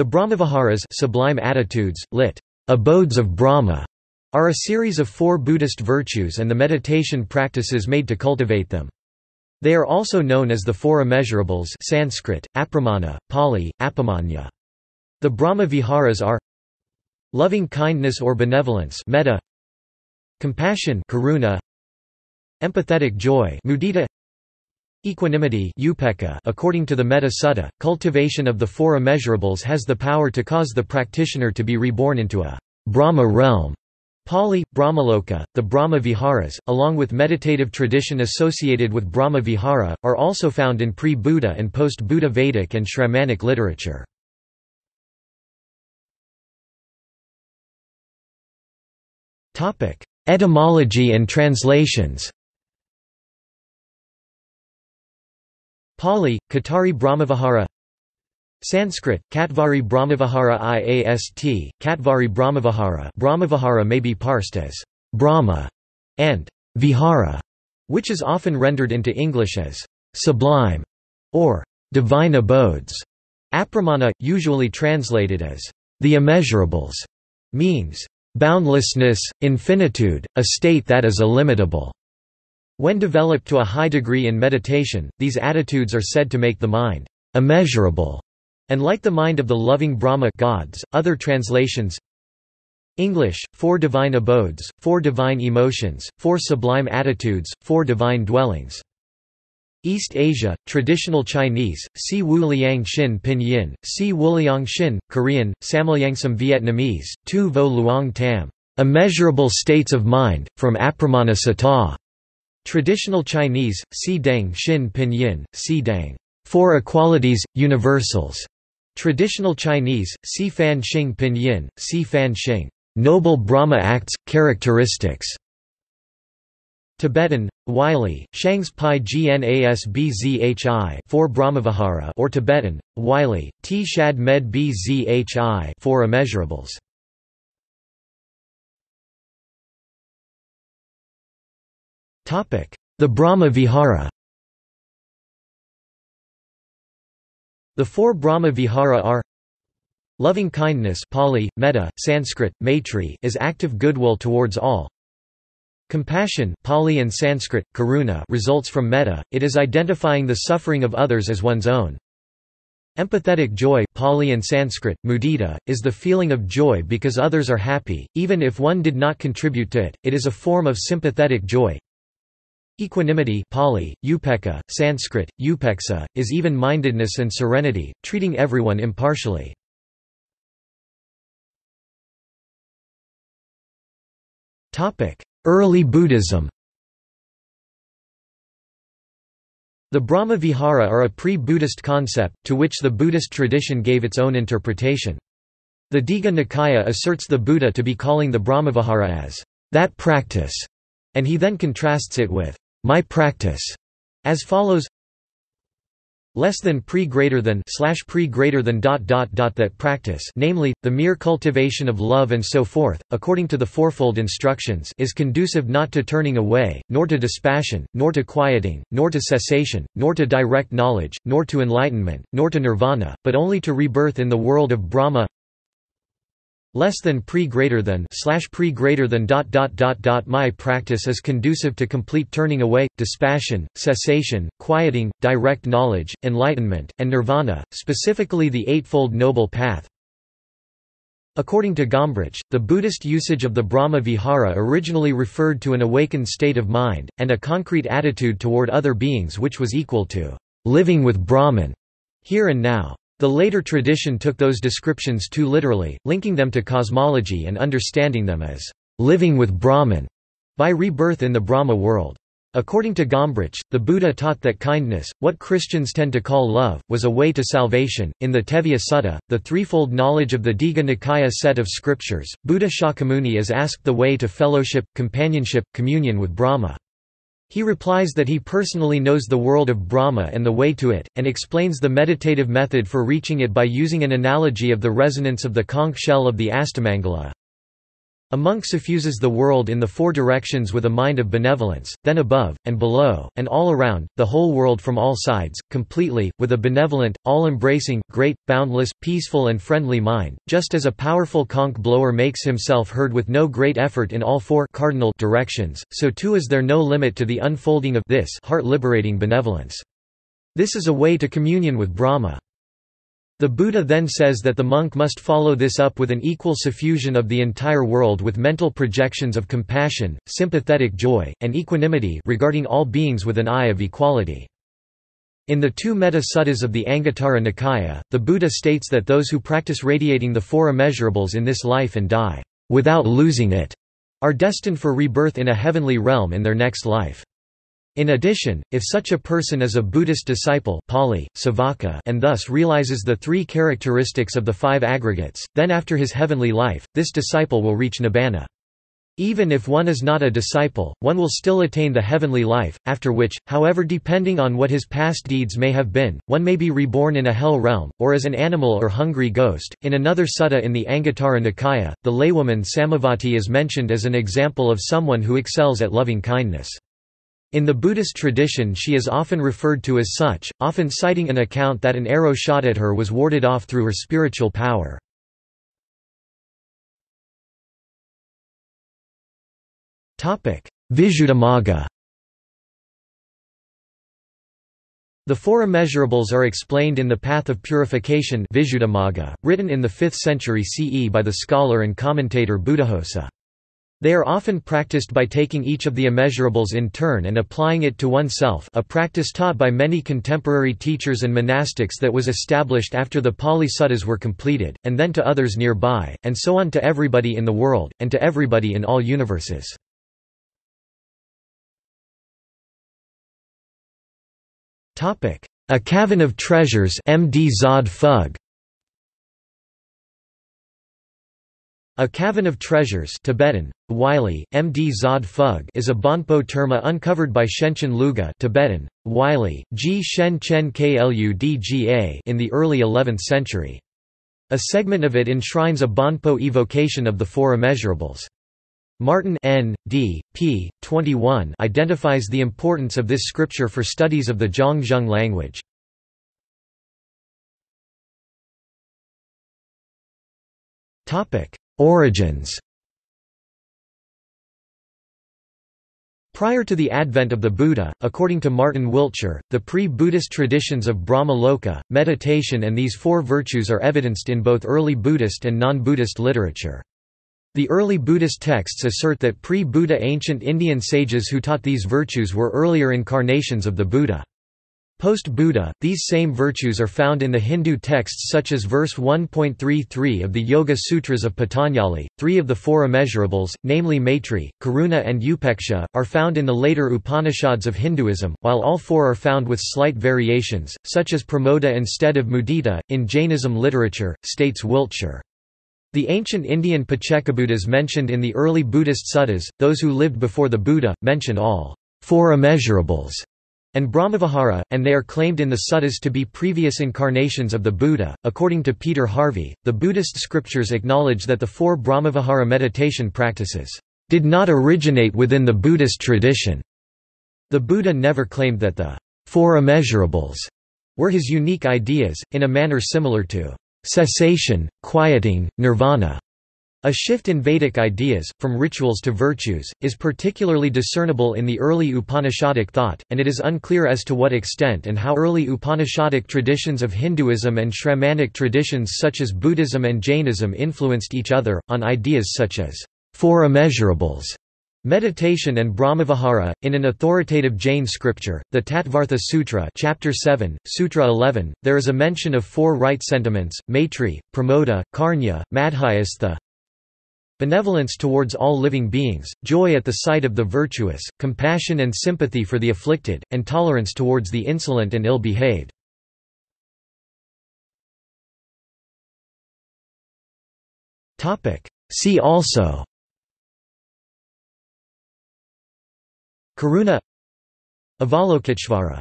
The Brahmaviharas sublime attitudes, lit. Abodes of Brahma, are a series of four Buddhist virtues and the meditation practices made to cultivate them. They are also known as the Four Immeasurables Sanskrit, apramana, Pali, apamanya. The Brahmaviharas are loving kindness or benevolence metta, compassion karuna, empathetic joy mudita, Equanimity according to the Metta Sutta, cultivation of the four immeasurables has the power to cause the practitioner to be reborn into a Brahma realm. Pali, Brahmaloka, the Brahma Viharas, along with meditative tradition associated with Brahma Vihara, are also found in pre-Buddha and post-Buddha Vedic and Shramanic literature. Etymology and translations Pali, Katari Brahmavihara Sanskrit, Katvari Brahmavihara IAST, Katvari Brahmavihara Brahmavihara may be parsed as Brahma and Vihara, which is often rendered into English as sublime or divine abodes. Apramana, usually translated as the immeasurables, means boundlessness, infinitude, a state that is illimitable. When developed to a high degree in meditation, these attitudes are said to make the mind immeasurable, and like the mind of the loving Brahma gods. Other translations English, Four Divine Abodes, Four Divine Emotions, Four Sublime Attitudes, Four Divine Dwellings. East Asia, Traditional Chinese, Si Wu Liang Xin Pinyin, Si Wu Liang Xin, Korean, Samulyangsam Vietnamese, Tu Vo Luong Tam. Immeasurable states of mind, from Apramana Sata. Traditional Chinese, Si Deng Xin Pinyin, Si Deng Four Equalities, Universals. Traditional Chinese, Si Fan Xing Pinyin, Si Fan Xing Noble Brahma Acts, Characteristics. Tibetan, Wylie, Shangs Pai Gnasbzhi 4 Brahmavihara or Tibetan, Wylie, T Shad Med Bzhi 4 Immeasurables. The Brahma Vihara The four Brahma Vihara are Loving kindness Pali, metta, Sanskrit, maitri is active goodwill towards all. Compassion Pali and Sanskrit, karuna results from metta, it is identifying the suffering of others as one's own. Empathetic joy Pali and Sanskrit, mudita, is the feeling of joy because others are happy, even if one did not contribute to it, it is a form of sympathetic joy. Equanimity Pali, upekkha, Sanskrit, upeksa, is even-mindedness and serenity, treating everyone impartially. Early Buddhism The Brahma Vihara are a pre-Buddhist concept, to which the Buddhist tradition gave its own interpretation. The Digha Nikaya asserts the Buddha to be calling the Brahmavihara as that practice, and he then contrasts it with my practice as follows. Less than pre greater than slash pre greater than dot dot dot that practice namely the mere cultivation of love and so forth according to the fourfold instructions is conducive not to turning away nor to dispassion nor to quieting nor to cessation nor to direct knowledge nor to enlightenment nor to nirvana but only to rebirth in the world of brahma less than pre greater than slash pre greater than dot dot dot dot my practice is conducive to complete turning away dispassion cessation quieting direct knowledge enlightenment and nirvana specifically the eightfold noble path According to Gombrich, the Buddhist usage of the Brahma Vihara originally referred to an awakened state of mind, and a concrete attitude toward other beings which was equal to living with Brahman here and now. The later tradition took those descriptions too literally, linking them to cosmology and understanding them as living with Brahman by rebirth in the Brahma world. According to Gombrich, the Buddha taught that kindness, what Christians tend to call love, was a way to salvation. In the Tevijja Sutta, the threefold knowledge of the Digha Nikaya set of scriptures, Buddha Shakyamuni is asked the way to fellowship, companionship, communion with Brahma. He replies that he personally knows the world of Brahma and the way to it, and explains the meditative method for reaching it by using an analogy of the resonance of the conch shell of the Astamangala. A monk suffuses the world in the four directions with a mind of benevolence, then above, and below, and all around, the whole world from all sides, completely, with a benevolent, all-embracing, great, boundless, peaceful and friendly mind, just as a powerful conch blower makes himself heard with no great effort in all four cardinal directions, so too is there no limit to the unfolding of this heart-liberating benevolence. This is a way to communion with Brahma. The Buddha then says that the monk must follow this up with an equal suffusion of the entire world with mental projections of compassion, sympathetic joy, and equanimity regarding all beings with an eye of equality. In the two Metta Suttas of the Anguttara Nikaya, the Buddha states that those who practice radiating the four immeasurables in this life and die, without losing it, are destined for rebirth in a heavenly realm in their next life. In addition, if such a person is a Buddhist disciple Pali, Savaka, and thus realizes the three characteristics of the five aggregates, then after his heavenly life, this disciple will reach nibbana. Even if one is not a disciple, one will still attain the heavenly life, after which, however depending on what his past deeds may have been, one may be reborn in a hell realm, or as an animal or hungry ghost. In another sutta in the Anguttara Nikaya, the laywoman Samavati is mentioned as an example of someone who excels at loving kindness. In the Buddhist tradition she is often referred to as such, often citing an account that an arrow shot at her was warded off through her spiritual power. Visuddhimagga The four immeasurables are explained in the Path of Purification written in the 5th century CE by the scholar and commentator Buddhaghosa. They are often practiced by taking each of the immeasurables in turn and applying it to oneself a practice taught by many contemporary teachers and monastics that was established after the Pali Suttas were completed, and then to others nearby, and so on to everybody in the world, and to everybody in all universes. A Cavern of Treasures MD Zod Phug A Cavern of Treasures Tibetan, Wylie, MD Zod Phug is a Bonpo terma uncovered by Shenchen Luga Tibetan, Wylie, G Shen Chen Kludga in the early 11th century. A segment of it enshrines a Bonpo evocation of the four immeasurables. Martin N. D. p. 21 identifies the importance of this scripture for studies of the Zhangzhung language. Origins Prior to the advent of the Buddha, according to Martin Wiltshire, the pre-Buddhist traditions of Brahma Loka, meditation and these four virtues are evidenced in both early Buddhist and non-Buddhist literature. The early Buddhist texts assert that pre-Buddha ancient Indian sages who taught these virtues were earlier incarnations of the Buddha. Post-Buddha, these same virtues are found in the Hindu texts such as verse 1.33 of the Yoga Sutras of Patanjali. Three of the four immeasurables, namely Maitri, Karuna and Upeksha, are found in the later Upanishads of Hinduism, while all four are found with slight variations, such as pramoda instead of mudita, in Jainism literature, states Wiltshire. The ancient Indian Paccekabuddhas mentioned in the early Buddhist suttas, those who lived before the Buddha, mention all four immeasurables and Brahmavihara, and they are claimed in the suttas to be previous incarnations of the Buddha. According to Peter Harvey, the Buddhist scriptures acknowledge that the four Brahmavihara meditation practices did not originate within the Buddhist tradition. The Buddha never claimed that the four immeasurables were his unique ideas, in a manner similar to cessation, quieting, nirvana. A shift in Vedic ideas, from rituals to virtues, is particularly discernible in the early Upanishadic thought, and it is unclear as to what extent and how early Upanishadic traditions of Hinduism and Shramanic traditions such as Buddhism and Jainism influenced each other, on ideas such as four immeasurables, meditation and Brahmavihara. In an authoritative Jain scripture, the Tattvartha Sutra, chapter 7, Sutra 11, there is a mention of four right sentiments: maitri, pramoda, karunya, madhyastha, Benevolence towards all living beings, joy at the sight of the virtuous, compassion and sympathy for the afflicted, and tolerance towards the insolent and ill-behaved. See also Karuna Avalokiteshvara